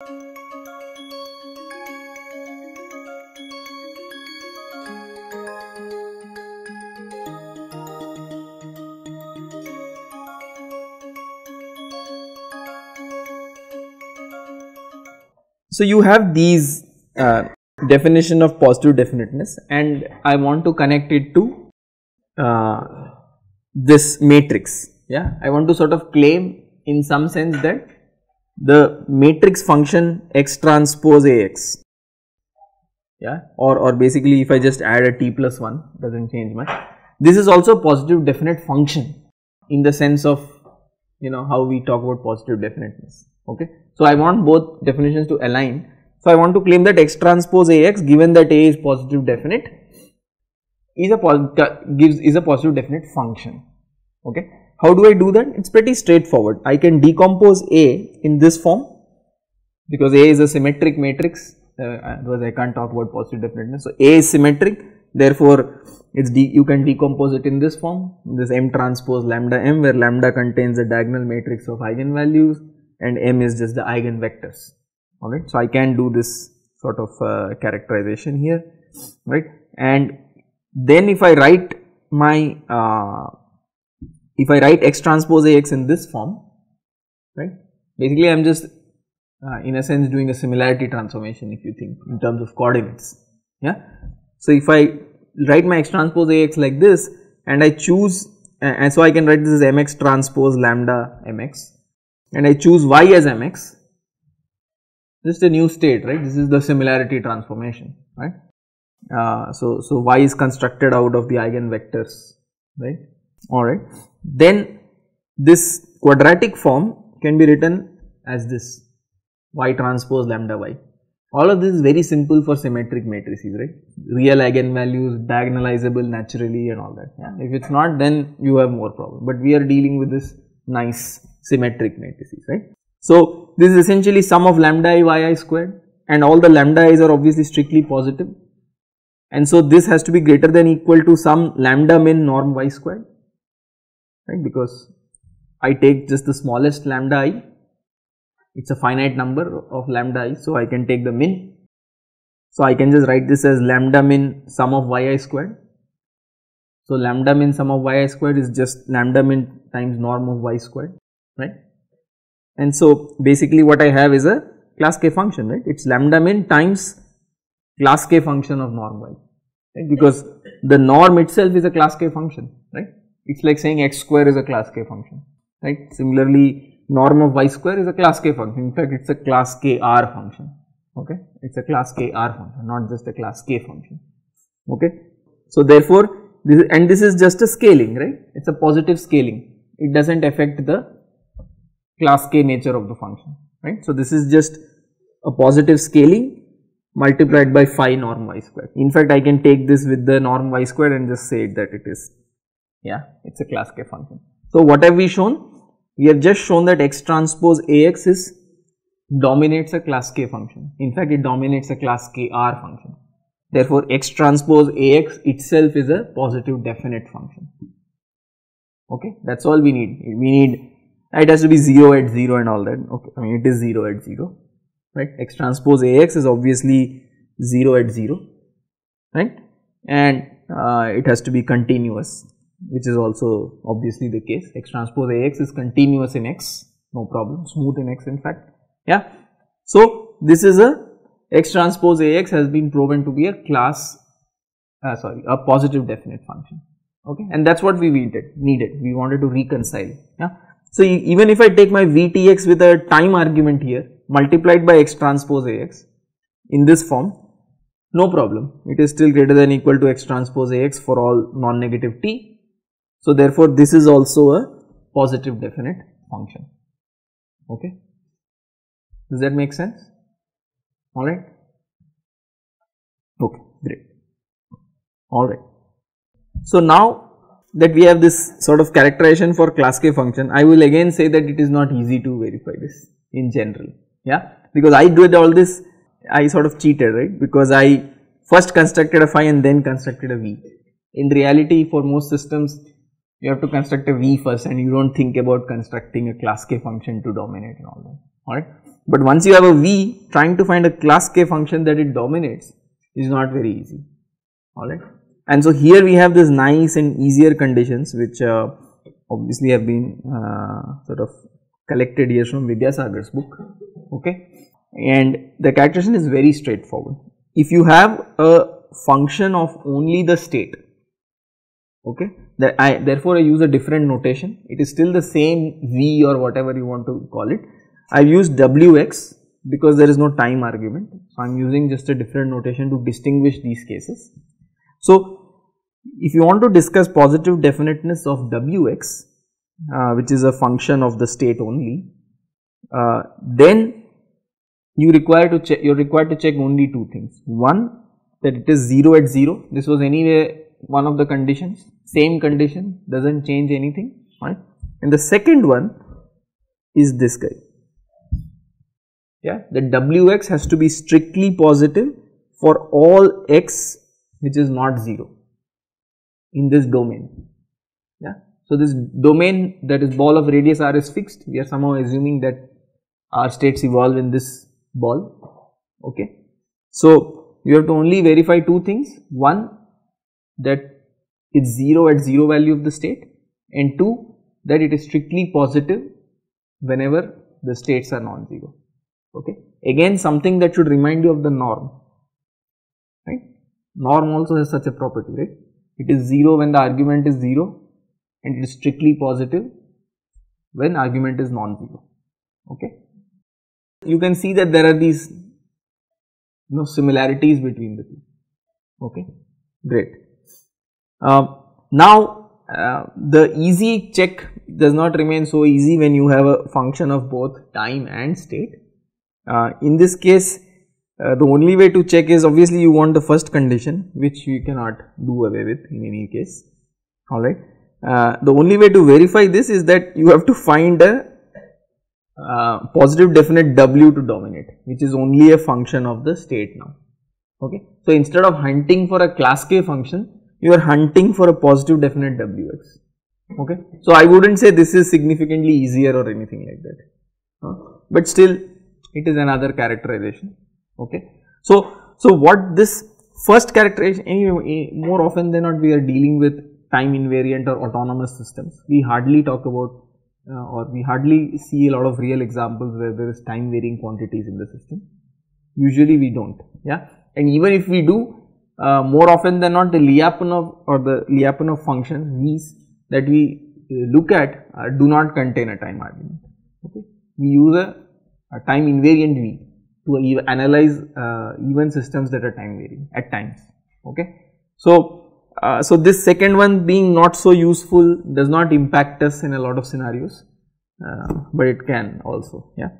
So you have these uh, definition of positive definiteness and I want to connect it to uh, this matrix. Yeah, I want to sort of claim in some sense that the matrix function x transpose Ax yeah or, or basically if I just add a t plus 1 does not change much. This is also positive definite function in the sense of you know how we talk about positive definiteness okay. So, I want both definitions to align. So, I want to claim that x transpose Ax given that A is positive definite is a gives is a positive definite function okay. How do I do that? It is pretty straightforward. I can decompose A in this form because A is a symmetric matrix uh, otherwise I can't talk about positive definiteness. So, A is symmetric therefore, it's you can decompose it in this form this M transpose lambda M where lambda contains the diagonal matrix of eigenvalues and M is just the eigenvectors alright. So, I can do this sort of uh, characterization here right and then if I write my uh, if I write x transpose Ax in this form right basically I am just uh, in a sense doing a similarity transformation if you think in terms of coordinates yeah. So, if I write my x transpose Ax like this and I choose and so I can write this as mx transpose lambda mx and I choose y as mx this is a new state right this is the similarity transformation right. Uh, so, so y is constructed out of the eigenvectors right alright. Then this quadratic form can be written as this y transpose lambda y. All of this is very simple for symmetric matrices, right? Real eigenvalues, diagonalizable naturally and all that. Yeah? If it's not, then you have more problem. But we are dealing with this nice symmetric matrices, right? So, this is essentially sum of lambda i yi squared and all the lambda i's are obviously strictly positive and so this has to be greater than equal to some lambda min norm y squared right? Because I take just the smallest lambda i it is a finite number of lambda i so I can take the min. So I can just write this as lambda min sum of yi squared. So lambda min sum of yi squared is just lambda min times norm of y squared right? And so basically what I have is a class k function right? It is lambda min times class k function of norm y right? Because the norm itself is a class k function right it is like saying x square is a class k function right. Similarly, norm of y square is a class k function in fact it is a class k r function okay it is a class k r function not just a class k function okay. So, therefore, this and this is just a scaling right it is a positive scaling it does not affect the class k nature of the function right. So, this is just a positive scaling multiplied by phi norm y square. In fact, I can take this with the norm y square and just say that it is yeah? It is a class k function. So, what have we shown? We have just shown that x transpose Ax is dominates a class k function. In fact it dominates a class k r function. Therefore, x transpose Ax itself is a positive definite function. Okay? That is all we need. We need it has to be 0 at 0 and all that. Okay I mean it is 0 at 0 right? x transpose Ax is obviously 0 at 0 right? And uh, it has to be continuous which is also obviously the case. X transpose Ax is continuous in x no problem. Smooth in x in fact. Yeah. So, this is a x transpose Ax has been proven to be a class uh, sorry a positive definite function. Okay? And that is what we needed needed. We wanted to reconcile. Yeah. So, even if I take my Vtx with a time argument here multiplied by x transpose Ax in this form no problem. It is still greater than equal to x transpose Ax for all non-negative t so, therefore, this is also a positive definite function. Okay. Does that make sense? Alright. Okay, great. Alright. So, now that we have this sort of characterization for class k function, I will again say that it is not easy to verify this in general, yeah, because I did all this, I sort of cheated, right, because I first constructed a phi and then constructed a v. In reality, for most systems, you have to construct a V first and you do not think about constructing a class K function to dominate and all that alright. But once you have a V, trying to find a class K function that it dominates is not very easy, alright. And so here we have this nice and easier conditions which uh, obviously have been uh, sort of collected here from Vidyasagar's book, okay. And the calculation is very straightforward. If you have a function of only the state, okay, that I therefore I use a different notation, it is still the same V or whatever you want to call it. I use Wx because there is no time argument. So, I am using just a different notation to distinguish these cases. So, if you want to discuss positive definiteness of Wx, uh, which is a function of the state only, uh, then you require to check, you are required to check only two things. One, that it is 0 at 0, this was anyway one of the conditions, same condition does not change anything, right. And the second one is this guy, yeah, the Wx has to be strictly positive for all x which is not 0 in this domain, yeah. So, this domain that is ball of radius r is fixed, we are somehow assuming that our states evolve in this ball, okay. So, you have to only verify two things, one that it is 0 at 0 value of the state and 2 that it is strictly positive whenever the states are non-zero okay. Again something that should remind you of the norm, right. Norm also has such a property, right. It is 0 when the argument is 0 and it is strictly positive when argument is non-zero, okay. You can see that there are these you know similarities between the two, okay, great. Uh, now uh, the easy check does not remain so easy when you have a function of both time and state uh, in this case uh, the only way to check is obviously you want the first condition which you cannot do away with in any case alright. Uh, the only way to verify this is that you have to find a uh, positive definite W to dominate which is only a function of the state now okay. So instead of hunting for a class K function you are hunting for a positive definite Wx okay. So I would not say this is significantly easier or anything like that. But still it is another characterization. Okay. So, so what this first characterization anyway more often than not we are dealing with time invariant or autonomous systems. We hardly talk about uh, or we hardly see a lot of real examples where there is time varying quantities in the system. Usually we do not yeah? And even if we do uh, more often than not the Lyapunov or the Lyapunov functions these that we uh, look at uh, do not contain a time argument okay we use a a time invariant V to analyze uh, even systems that are time varying at times okay. So, uh, so this second one being not so useful does not impact us in a lot of scenarios, uh, but it can also yeah.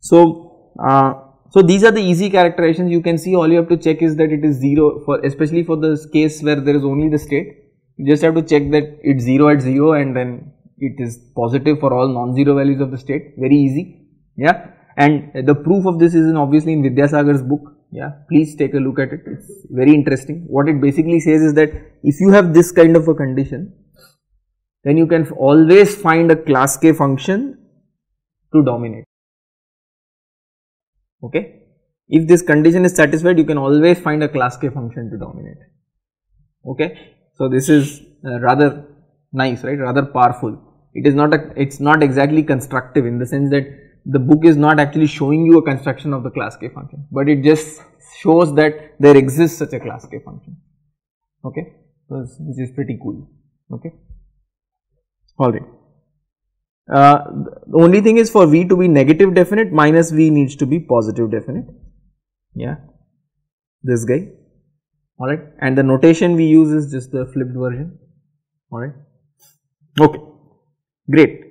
So, uh, so these are the easy characterizations. You can see all you have to check is that it is 0 for especially for the case where there is only the state. You just have to check that it's 0 at 0 and then it is positive for all non-zero values of the state. Very easy. Yeah? And the proof of this is in obviously in Vidyasagar's book. Yeah? Please take a look at it. It's very interesting. What it basically says is that if you have this kind of a condition then you can always find a class k function to dominate okay? If this condition is satisfied you can always find a class k function to dominate. Okay? So this is uh, rather nice right? Rather powerful. It is not a it's not exactly constructive in the sense that the book is not actually showing you a construction of the class k function, but it just shows that there exists such a class k function, okay, so this is pretty cool, okay, alright. Uh, the only thing is for V to be negative definite minus V needs to be positive definite, yeah, this guy, alright, and the notation we use is just the flipped version, alright, okay, great.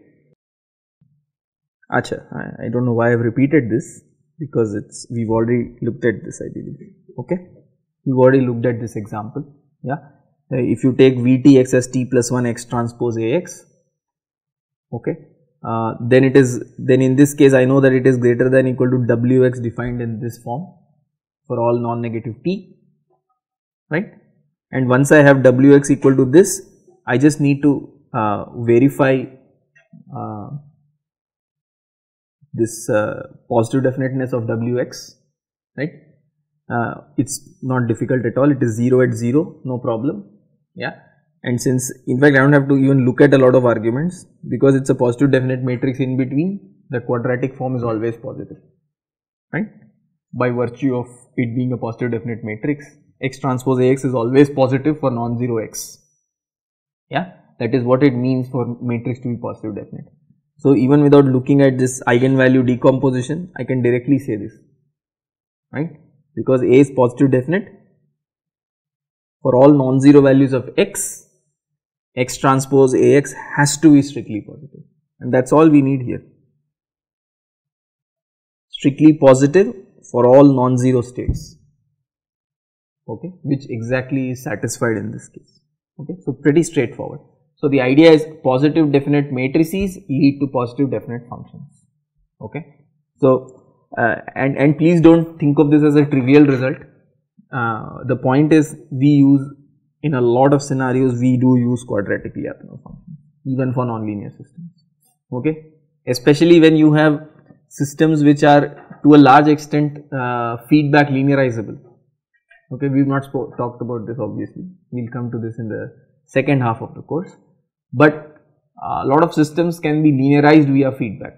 Acha, I, I don't know why I have repeated this because it's we've already looked at this I believe. Okay. We've already looked at this example. Yeah. Uh, if you take Vt x as t plus 1 x transpose Ax okay? Uh, then it is then in this case I know that it is greater than equal to Wx defined in this form for all non-negative t right? And once I have Wx equal to this I just need to uh, verify uh, this uh, positive definiteness of Wx, right. Uh, it's not difficult at all, it is 0 at 0, no problem, yeah. And since in fact I don't have to even look at a lot of arguments because it's a positive definite matrix in between, the quadratic form is always positive, right. By virtue of it being a positive definite matrix, x transpose Ax is always positive for non-zero x, yeah. That is what it means for matrix to be positive definite. So, even without looking at this eigenvalue decomposition, I can directly say this, right, because A is positive definite for all non-zero values of x, x transpose Ax has to be strictly positive and that is all we need here, strictly positive for all non-zero states, okay, which exactly is satisfied in this case, okay. So, pretty straightforward. So, the idea is positive definite matrices lead to positive definite functions. Okay. So, uh, and, and please do not think of this as a trivial result. Uh, the point is we use in a lot of scenarios we do use quadratic Lyapunov functions even for nonlinear systems. Okay. Especially when you have systems which are to a large extent uh, feedback linearizable. Okay, we have not talked about this obviously, we will come to this in the second half of the course. But a lot of systems can be linearized via feedback.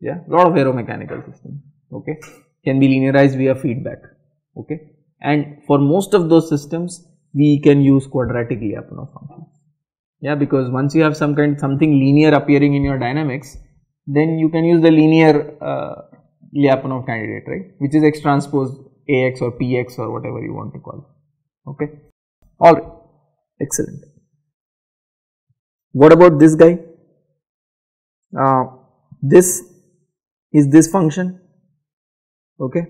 Yeah? A lot of aeromechanical systems. Okay? Can be linearized via feedback. Okay? And for most of those systems we can use quadratic Lyapunov functions. Yeah because once you have some kind something linear appearing in your dynamics then you can use the linear uh, Lyapunov candidate right? Which is x transpose ax or px or whatever you want to call it. Okay? All right. Excellent. What about this guy? Uh, this is this function. Okay.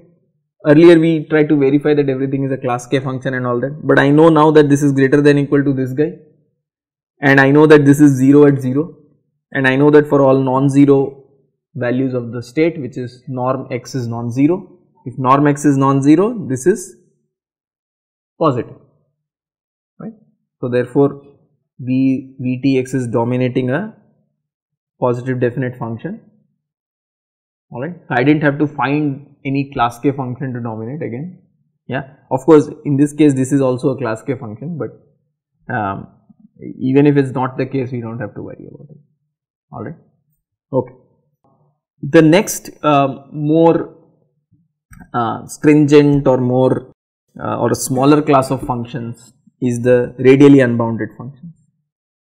Earlier we tried to verify that everything is a class k function and all that but I know now that this is greater than equal to this guy and I know that this is 0 at 0 and I know that for all non-zero values of the state which is norm x is non-zero if norm x is non-zero this is positive right. So therefore V Vtx is dominating a positive definite function alright. So, I did not have to find any class k function to dominate again yeah. Of course, in this case this is also a class k function but um, even if it is not the case we do not have to worry about it alright. Okay. The next uh, more uh, stringent or more uh, or a smaller class of functions is the radially unbounded functions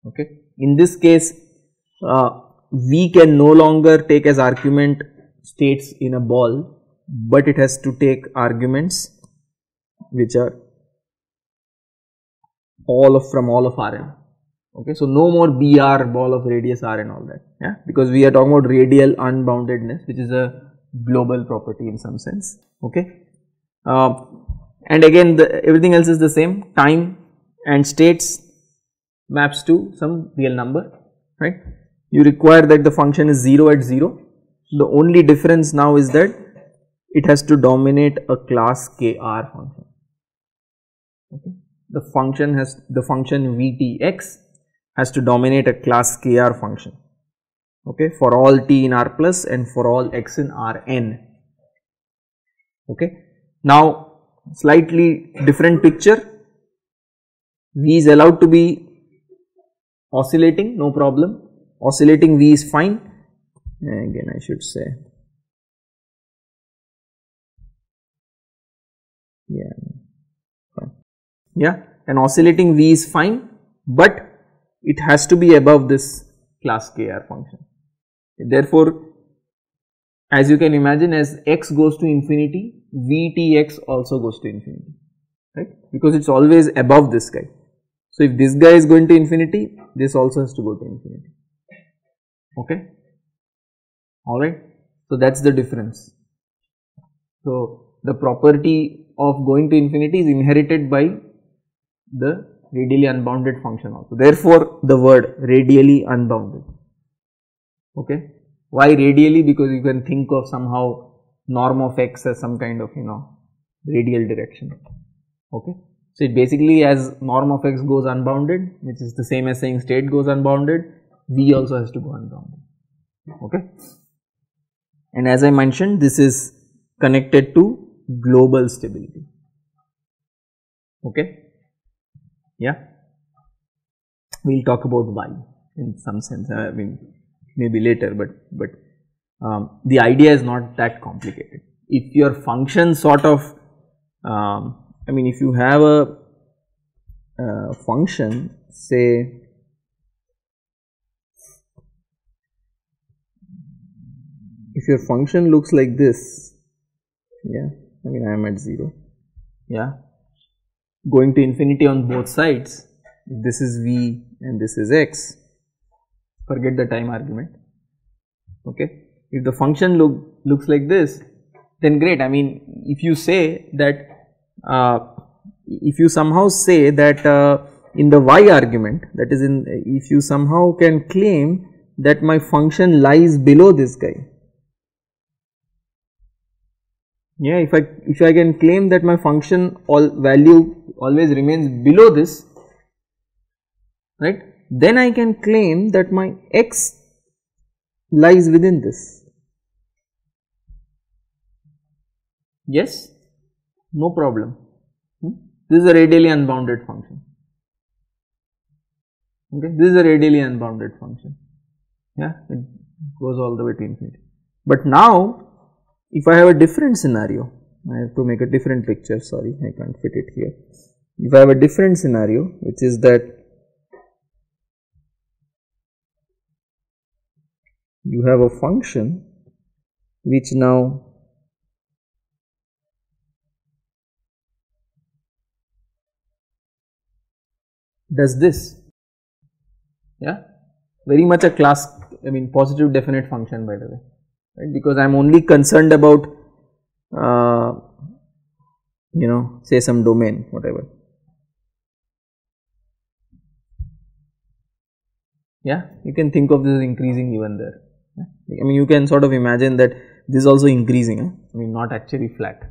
okay. In this case uh, we can no longer take as argument states in a ball but it has to take arguments which are all of from all of Rn okay. So no more BR ball of radius R and all that yeah because we are talking about radial unboundedness which is a global property in some sense okay. Uh, and again the, everything else is the same time and states maps to some real number right. You require that the function is 0 at 0. The only difference now is that it has to dominate a class kr function. Okay. The function has the function vtx has to dominate a class kr function okay, for all t in r plus and for all x in rn. Okay. Now slightly different picture v is allowed to be oscillating no problem oscillating V is fine again I should say. Yeah. Fine. yeah and oscillating V is fine but it has to be above this class KR function. Therefore as you can imagine as x goes to infinity Vtx also goes to infinity right? Because it is always above this guy. So, if this guy is going to infinity, this also has to go to infinity, okay, alright. So, that is the difference. So, the property of going to infinity is inherited by the radially unbounded function also. Therefore, the word radially unbounded, okay. Why radially? Because you can think of somehow norm of x as some kind of you know radial direction, okay. So, it basically as norm of x goes unbounded which is the same as saying state goes unbounded v also has to go unbounded okay. And as I mentioned this is connected to global stability. Okay? Yeah? We will talk about why in some sense. I mean maybe later but but um, the idea is not that complicated. If your function sort of um, I mean if you have a, a function say if your function looks like this. Yeah I mean I am at 0 yeah. Going to infinity on both sides this is v and this is x. Forget the time argument. Okay? If the function look looks like this then great. I mean if you say that uh, if you somehow say that uh, in the y argument that is in if you somehow can claim that my function lies below this guy yeah if I if I can claim that my function all value always remains below this right then I can claim that my x lies within this. Yes? No problem. Hmm? this is a radially unbounded function. Okay? This is a radially unbounded function. Yeah? It goes all the way to infinity. But now if I have a different scenario I have to make a different picture sorry I can't fit it here. If I have a different scenario which is that you have a function which now does this. Yeah? Very much a class I mean positive definite function by the way right? Because I am only concerned about uh, you know say some domain whatever. Yeah? You can think of this as increasing even there. I mean you can sort of imagine that this is also increasing eh? I mean not actually flat.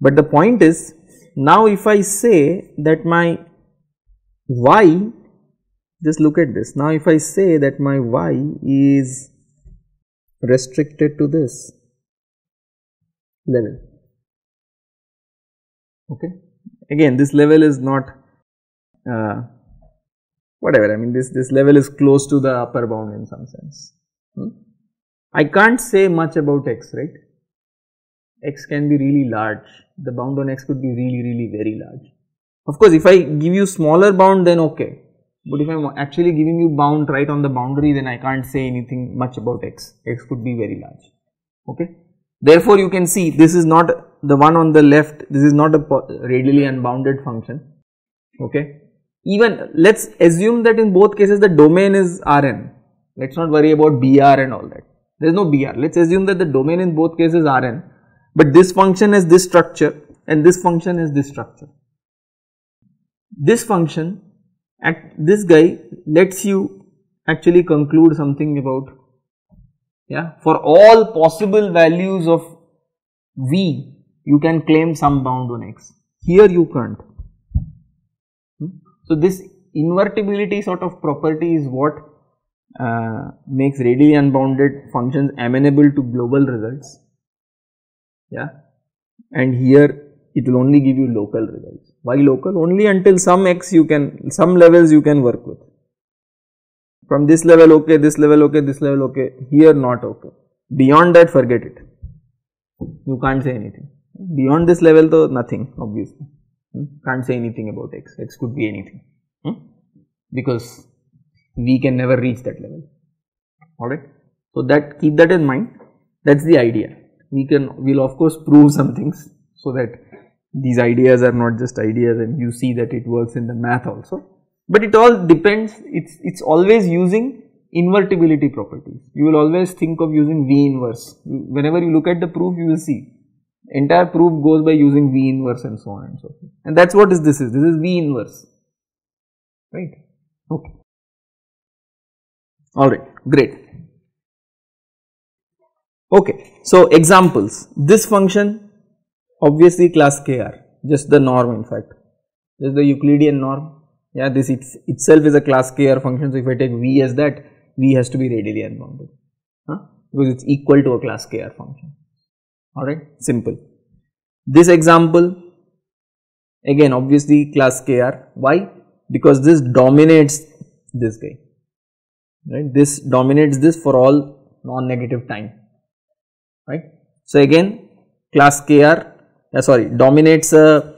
But the point is now if I say that my y just look at this. Now if I say that my y is restricted to this level okay. Again this level is not uh, whatever. I mean this this level is close to the upper bound in some sense. Hmm? I can't say much about x right? X can be really large. The bound on x could be really really very large. Of course, if I give you smaller bound then okay, but if I am actually giving you bound right on the boundary then I can't say anything much about x, x could be very large, okay. Therefore, you can see this is not the one on the left, this is not a radially unbounded function, okay. Even let us assume that in both cases the domain is Rn, let us not worry about Br and all that, there is no Br, let us assume that the domain in both cases Rn, but this function has this structure and this function has this structure. This function at this guy lets you actually conclude something about yeah for all possible values of v you can claim some bound on x here you can't hmm? so this invertibility sort of property is what uh, makes radially unbounded functions amenable to global results yeah and here it will only give you local results. Why local? Only until some x you can, some levels you can work with. From this level okay, this level okay, this level okay, here not okay. Beyond that forget it. You can't say anything. Beyond this level though nothing obviously. Hmm? Can't say anything about x, x could be anything. Hmm? Because we can never reach that level. Alright. So that keep that in mind. That's the idea. We can, we'll of course prove some things so that these ideas are not just ideas and you see that it works in the math also. But it all depends, it's, it's always using invertibility properties. You will always think of using V inverse. Whenever you look at the proof, you will see entire proof goes by using V inverse and so on and so forth. And that's what is this is, this is V inverse, right? Okay. Alright, great. Okay, so examples. This function obviously class kr just the norm in fact just the Euclidean norm yeah this it's itself is a class kr function so if I take v as that v has to be radially unbounded huh? because it's equal to a class KR function. Alright, simple. This example again obviously class KR. Why? Because this dominates this guy. Right? This dominates this for all non-negative time. Right? So again class KR sorry dominates a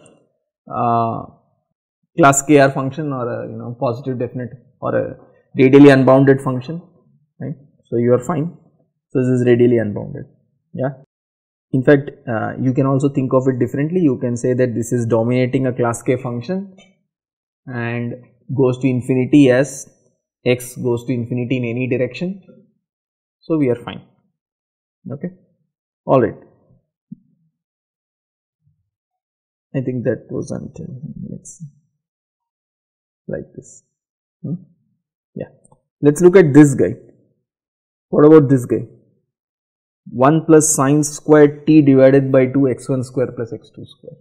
uh, class KR function or a you know positive definite or a radially unbounded function right. So you are fine. So this is radially unbounded yeah. In fact uh, you can also think of it differently you can say that this is dominating a class K function and goes to infinity as x goes to infinity in any direction. So we are fine okay alright. I think that was until let's see like this. Hmm? Yeah. Let's look at this guy. What about this guy? 1 plus sine squared t divided by 2 x1 square plus x2 square.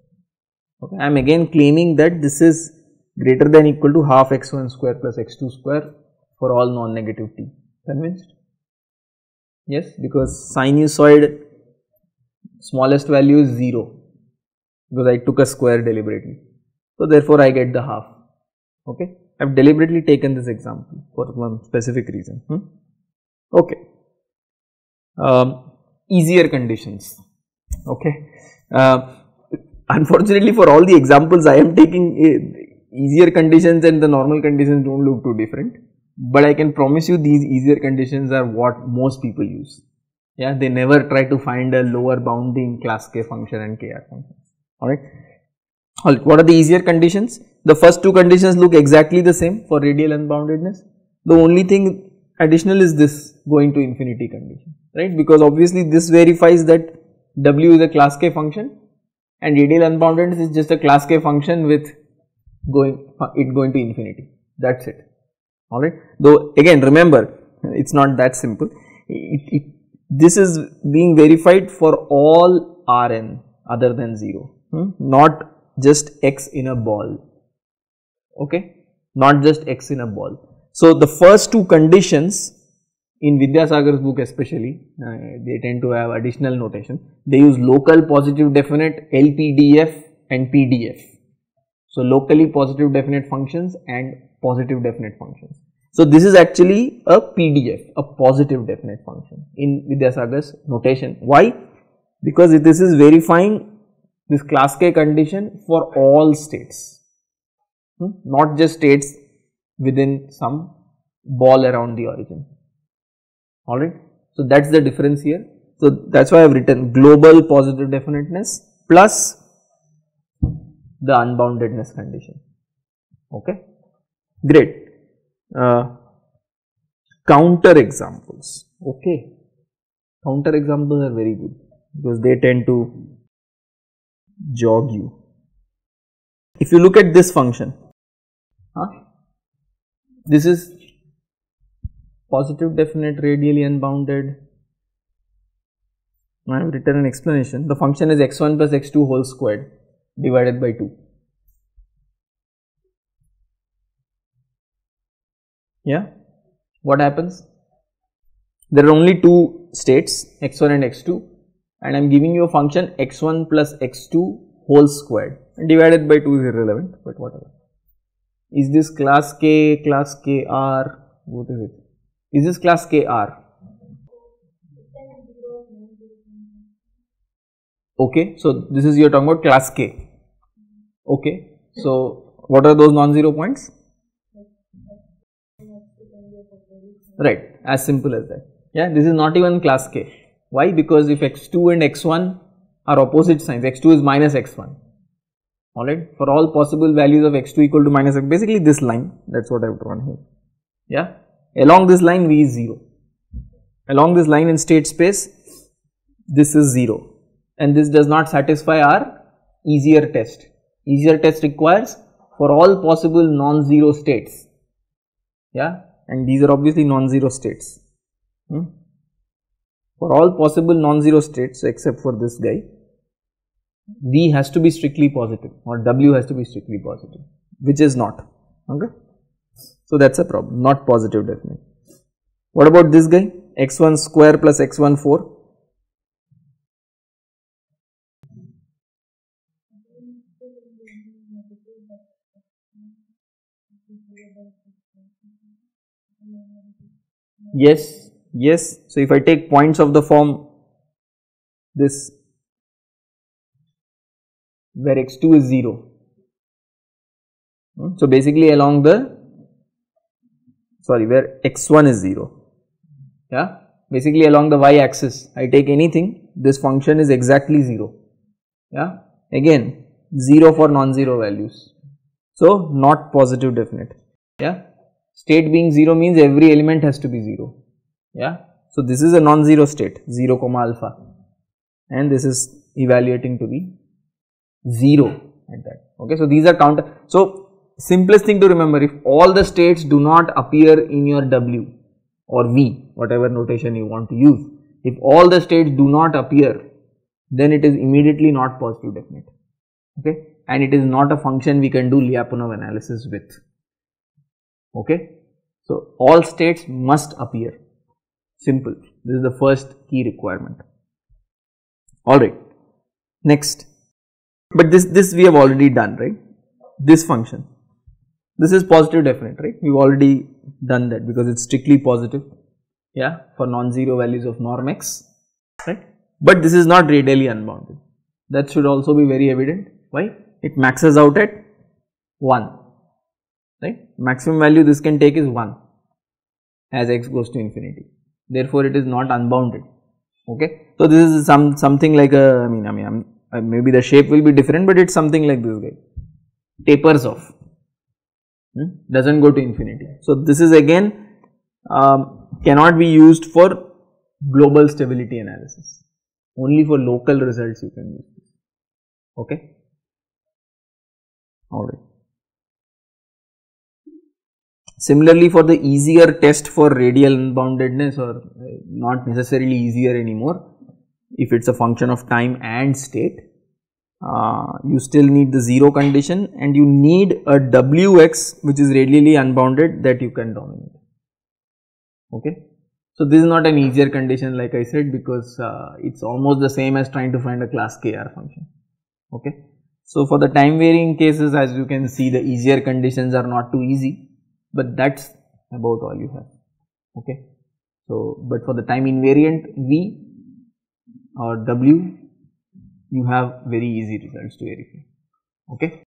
Okay. I am again claiming that this is greater than equal to half x1 square plus x2 square for all non-negative t. Convinced? Yes, because sinusoid smallest value is 0 because I took a square deliberately. So therefore I get the half okay. I have deliberately taken this example for one specific reason. Hmm? Okay. Um, easier conditions. Okay. Uh, unfortunately, for all the examples I am taking, uh, easier conditions and the normal conditions don't look too different. But I can promise you these easier conditions are what most people use. Yeah, they never try to find a lower bounding class k function and kr function. Alright. What are the easier conditions? The first two conditions look exactly the same for radial unboundedness. The only thing additional is this going to infinity condition, right? Because obviously this verifies that w is a class k function and radial unboundedness is just a class k function with going it going to infinity. That's it. Alright. Though again remember it's not that simple. It, it, this is being verified for all Rn other than 0, hmm? not just x in a ball okay, not just x in a ball. So, the first two conditions in Vidyasagar's book especially, uh, they tend to have additional notation. They use local positive definite, LPDF and PDF. So, locally positive definite functions and positive definite functions. So, this is actually a PDF, a positive definite function in Vidyasagar's notation. Why? Because if this is verifying this class K condition for all states. Hmm? not just states within some ball around the origin. Alright. So, that is the difference here. So, that is why I have written global positive definiteness plus the unboundedness condition. Okay? Great. Uh, counter examples. Okay? Counter examples are very good because they tend to jog you if you look at this function Huh? This is positive definite radially unbounded. I have written an explanation. The function is x1 plus x2 whole squared divided by 2. Yeah. What happens? There are only two states x1 and x2 and I am giving you a function x1 plus x2 whole squared and divided by 2 is irrelevant but whatever. Is this class K, class KR? What is it? Is this class KR? Okay, so this is you're talking about class K. Okay, so what are those non-zero points? Right, as simple as that. Yeah, this is not even class K. Why? Because if x2 and x1 are opposite signs, x2 is minus x1 alright? For all possible values of x2 equal to minus x basically this line that is what I have drawn here. Yeah? Along this line v is 0 along this line in state space this is 0 and this does not satisfy our easier test. Easier test requires for all possible non-zero states. Yeah? And these are obviously non-zero states. Hmm? For all possible non-zero states except for this guy V has to be strictly positive or W has to be strictly positive which is not okay. So that is a problem not positive definite. What about this guy x1 square plus x1 4 Yes, yes. So if I take points of the form this where x2 is 0. Hmm, so basically along the sorry where x1 is 0 yeah. Basically along the y axis I take anything this function is exactly 0 yeah. Again 0 for non-zero values. So not positive definite. Yeah. State being 0 means every element has to be 0 yeah. So, this is a non-zero state 0 comma alpha and this is evaluating to be 0 at that okay. So, these are counter. So, simplest thing to remember if all the states do not appear in your W or V whatever notation you want to use if all the states do not appear then it is immediately not positive definite okay and it is not a function we can do Lyapunov analysis with okay. So, all states must appear simple. This is the first key requirement. Alright next. But this this we have already done right? This function. This is positive definite right? We have already done that because it is strictly positive. Yeah? For non-zero values of norm x right? But this is not radially unbounded. That should also be very evident. Why? It maxes out at 1 right? Maximum value this can take is 1 as x goes to infinity therefore it is not unbounded. Okay? So this is some something like a i mean i mean uh, maybe the shape will be different but it's something like this guy tapers off. Hmm? doesn't go to infinity. So this is again um, cannot be used for global stability analysis. Only for local results you can use this. Okay? All right Similarly, for the easier test for radial unboundedness or uh, not necessarily easier anymore, if it is a function of time and state, uh, you still need the 0 condition and you need a Wx which is radially unbounded that you can dominate. Okay. So, this is not an easier condition like I said because uh, it is almost the same as trying to find a class KR function. Okay. So, for the time varying cases as you can see the easier conditions are not too easy but that is about all you have okay. So, but for the time invariant V or W you have very easy results to verify okay.